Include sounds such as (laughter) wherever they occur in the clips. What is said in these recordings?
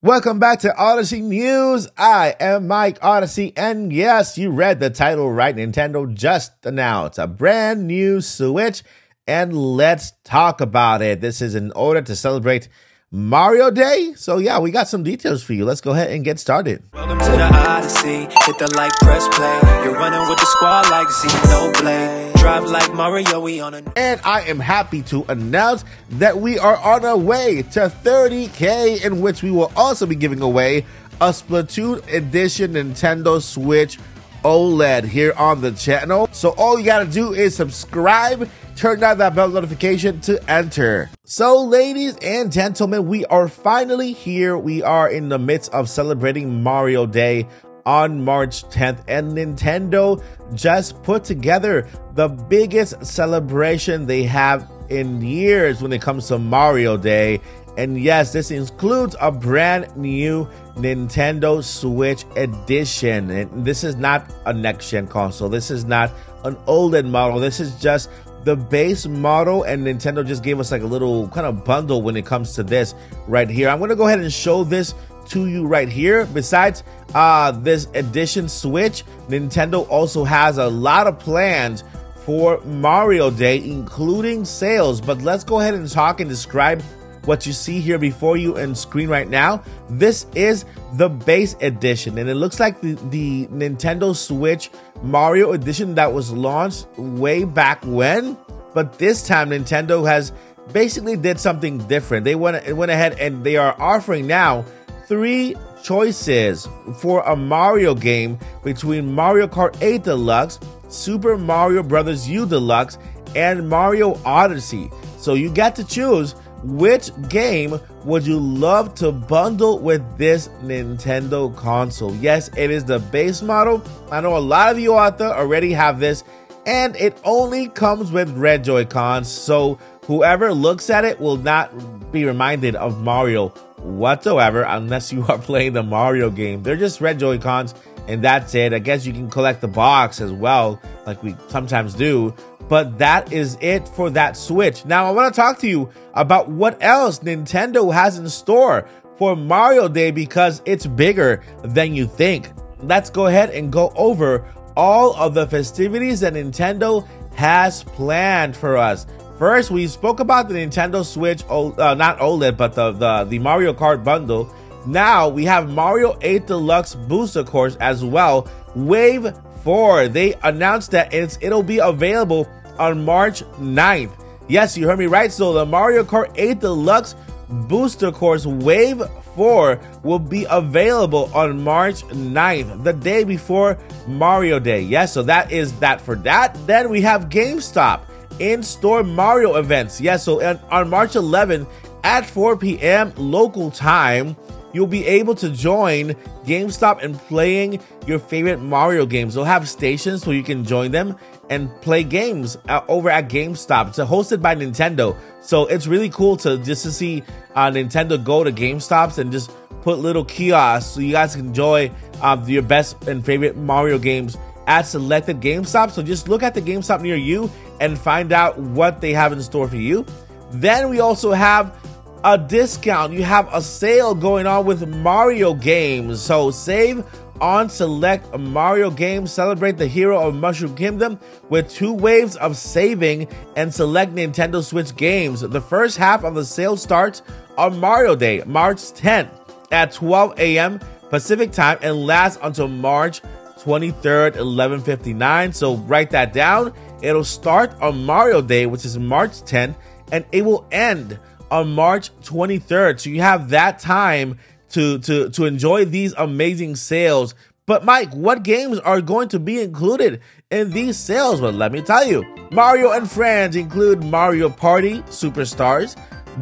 Welcome back to Odyssey News. I am Mike Odyssey, and yes, you read the title right. Nintendo just announced a brand new Switch, and let's talk about it. This is in order to celebrate Mario Day. So yeah, we got some details for you. Let's go ahead and get started. Welcome to the Odyssey. Hit the like, press play. You're running with the squad like Xenoblade. Drive like Mario, we on a. And I am happy to announce that we are on our way to 30K, in which we will also be giving away a Splatoon Edition Nintendo Switch OLED here on the channel. So all you gotta do is subscribe, turn on that bell notification to enter. So ladies and gentlemen, we are finally here. We are in the midst of celebrating Mario Day on March 10th, and Nintendo just put together the biggest celebration they have in years when it comes to Mario Day. And yes, this includes a brand new Nintendo Switch edition. And this is not a next gen console, this is not an OLED model, this is just the base model and Nintendo just gave us like a little kind of bundle when it comes to this right here. I'm to go ahead and show this to you right here. Besides uh, this edition Switch, Nintendo also has a lot of plans for Mario Day, including sales. But let's go ahead and talk and describe what you see here before you on screen right now. This is the base edition, and it looks like the, the Nintendo Switch Mario edition that was launched way back when. But this time, Nintendo has basically did something different. They went, went ahead and they are offering now three choices for a Mario game between Mario Kart 8 Deluxe, Super Mario Brothers U Deluxe, and Mario Odyssey. So you get to choose which game would you love to bundle with this Nintendo console. Yes, it is the base model. I know a lot of you out there already have this, and it only comes with red Joy-Cons. So whoever looks at it will not be reminded of Mario whatsoever unless you are (laughs) playing the Mario game. They're just red Joy-Cons and that's it. I guess you can collect the box as well, like we sometimes do. But that is it for that Switch. Now I want to talk to you about what else Nintendo has in store for Mario Day because it's bigger than you think. Let's go ahead and go over all of the festivities that Nintendo has planned for us. First, we spoke about the Nintendo Switch, uh, not OLED, but the, the, the Mario Kart bundle. Now we have Mario 8 Deluxe Booster Course as well. Wave 4. They announced that it's it'll be available on March 9th. Yes, you heard me right. So the Mario Kart 8 Deluxe Booster Course Wave 4 will be available on March 9th, the day before Mario Day. Yes, so that is that for that. Then we have GameStop in-store Mario events. Yes, so on March 11th at 4 p.m. local time, you'll be able to join GameStop and playing your favorite Mario games. They'll have stations where you can join them and play games uh, over at GameStop. It's hosted by Nintendo, so it's really cool to just to see uh, Nintendo go to GameStops and just put little kiosks so you guys can enjoy uh, your best and favorite Mario games at selected GameStop. So just look at the GameStop near you and find out what they have in store for you. Then we also have a discount. You have a sale going on with Mario games. So save on select Mario games. Celebrate the hero of Mushroom Kingdom with two waves of saving and select Nintendo Switch games. The first half of the sale starts on Mario Day, March 10th at 12 a.m. Pacific time and lasts until March 23rd, 11:59. So write that down. It'll start on Mario Day, which is March 10th, and it will end on March 23rd. So you have that time to to to enjoy these amazing sales. But Mike, what games are going to be included in these sales? Well, let me tell you. Mario and Friends include Mario Party Superstars,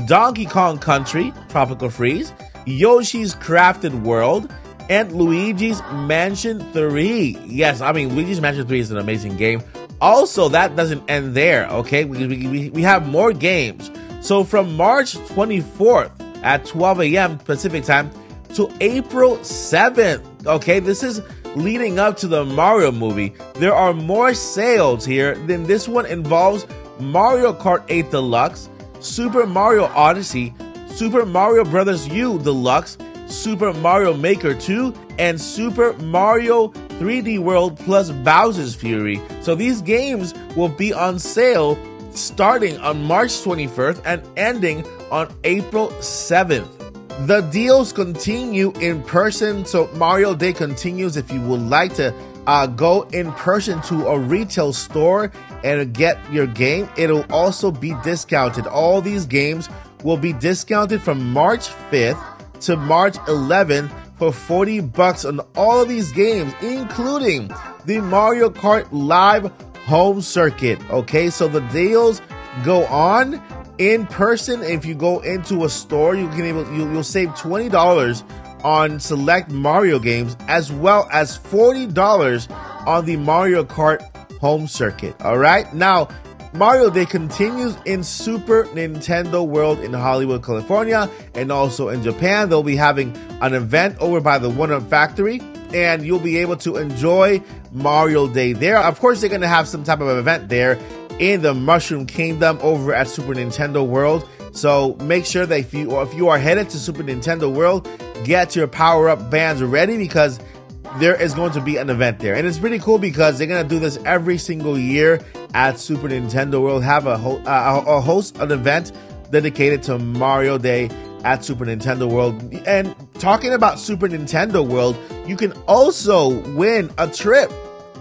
Donkey Kong Country Tropical Freeze, Yoshi's Crafted World, and Luigi's Mansion 3. Yes, I mean, Luigi's Mansion 3 is an amazing game. Also, that doesn't end there, okay? We, we, we have more games. So from March 24th at 12 a.m. Pacific time to April 7th, okay? This is leading up to the Mario movie. There are more sales here than this one involves Mario Kart 8 Deluxe, Super Mario Odyssey, Super Mario Bros. U Deluxe, Super Mario Maker 2, and Super Mario 3D World plus Bowser's Fury. So these games will be on sale starting on March 21st and ending on April 7th. The deals continue in person, so Mario Day continues. If you would like to uh, go in person to a retail store and get your game, it'll also be discounted. All these games will be discounted from March 5th to March 11th for 40 bucks on all of these games, including the Mario Kart Live Home Circuit. Okay, so the deals go on in person. If you go into a store, you can able you, you'll save twenty dollars on select Mario games, as well as forty dollars on the Mario Kart home circuit. All right, now. Mario Day continues in Super Nintendo World in Hollywood, California, and also in Japan. They'll be having an event over by the One Up Factory, and you'll be able to enjoy Mario Day there. Of course, they're going to have some type of event there in the Mushroom Kingdom over at Super Nintendo World. So make sure that if you or if you are headed to Super Nintendo World, get your power up bands ready because there is going to be an event there, and it's pretty cool because they're gonna do this every single year at Super Nintendo World. Have a, ho- uh, a host an event dedicated to Mario Day at Super Nintendo World. And talking about Super Nintendo World, you can also win a trip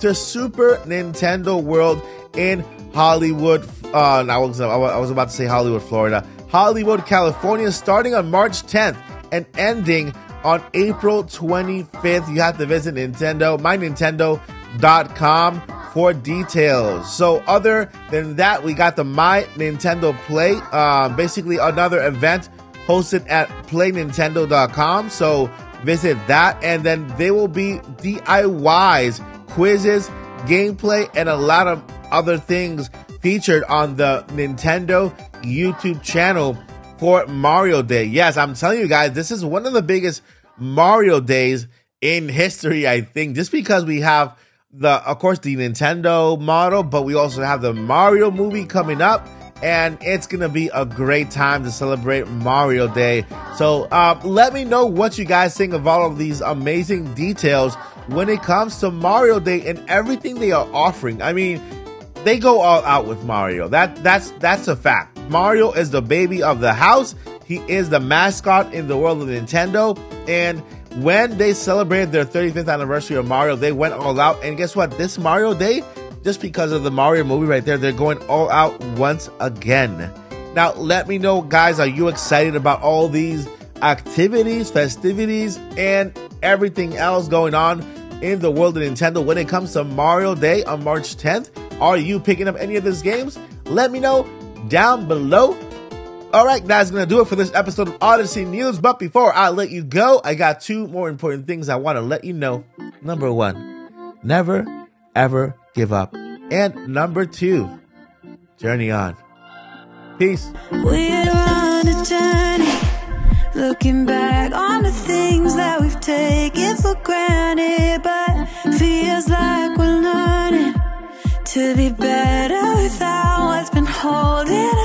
to Super Nintendo World in Hollywood. Uh, I was I was about to say Hollywood, Florida. Hollywood, California, starting on March 10th and ending on April 25th. You have to visit Nintendo, mynintendo.com for details. So, other than that, we got the My Nintendo Play, uh, basically another event hosted at playnintendo.com. So, visit that, and then there will be DIYs, quizzes, gameplay, and a lot of other things featured on the Nintendo YouTube channel for Mario Day. Yes, I'm telling you guys, this is one of the biggest Mario days in history, I think, just because we have the, of course, the Nintendo model, but we also have the Mario movie coming up. And it's gonna be a great time to celebrate Mario Day. So, uh, let me know what you guys think of all of these amazing details when it comes to Mario Day and everything they are offering. I mean, they go all out with Mario. That that's that's a fact. Mario is the baby of the house. He is the mascot in the world of Nintendo. And when they celebrated their 35th anniversary of Mario, they went all out. And guess what? This Mario Day, just because of the Mario movie right there, they're going all out once again. Now, let me know, guys, are you excited about all these activities, festivities, and everything else going on in the world of Nintendo when it comes to Mario Day on March 10th? Are you picking up any of these games? Let me know down below. All right, that's going to do it for this episode of Odyssey News. But before I let you go, I got two more important things I want to let you know. Number one, never, ever give up. And number two, journey on. Peace. Looking back on the things that we've taken for granted, but feels like we're learning to be better without what's been holding